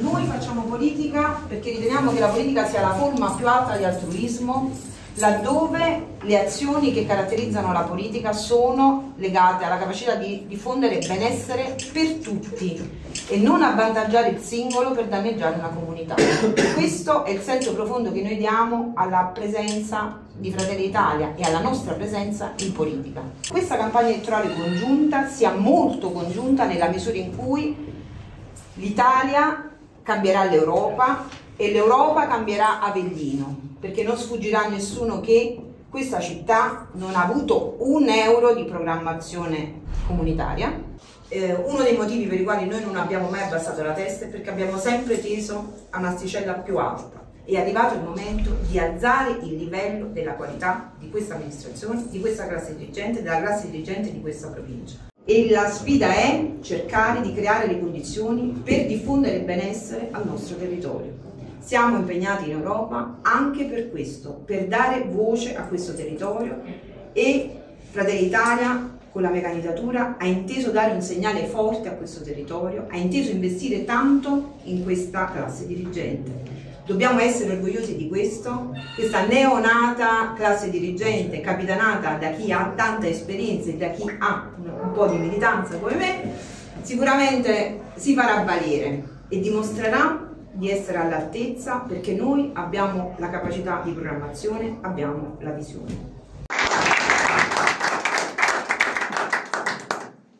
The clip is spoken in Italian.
Noi facciamo politica perché riteniamo che la politica sia la forma più alta di altruismo, laddove le azioni che caratterizzano la politica sono legate alla capacità di diffondere benessere per tutti e non avvantaggiare il singolo per danneggiare una comunità. Questo è il senso profondo che noi diamo alla presenza di Fratelli Italia e alla nostra presenza in politica. Questa campagna elettorale congiunta sia molto congiunta nella misura in cui l'Italia cambierà l'Europa e l'Europa cambierà Avellino, perché non sfuggirà a nessuno che questa città non ha avuto un euro di programmazione comunitaria. Eh, uno dei motivi per i quali noi non abbiamo mai abbassato la testa è perché abbiamo sempre teso a un'asticella più alta. È arrivato il momento di alzare il livello della qualità di questa amministrazione, di questa classe dirigente, della classe dirigente di questa provincia e la sfida è cercare di creare le condizioni per diffondere il benessere al nostro territorio. Siamo impegnati in Europa anche per questo, per dare voce a questo territorio e Fratelli Italia con la meccanizzatura ha inteso dare un segnale forte a questo territorio, ha inteso investire tanto in questa classe dirigente. Dobbiamo essere orgogliosi di questo, questa neonata classe dirigente capitanata da chi ha tanta esperienza e da chi ha un po' di militanza come me, sicuramente si farà valere e dimostrerà di essere all'altezza perché noi abbiamo la capacità di programmazione, abbiamo la visione.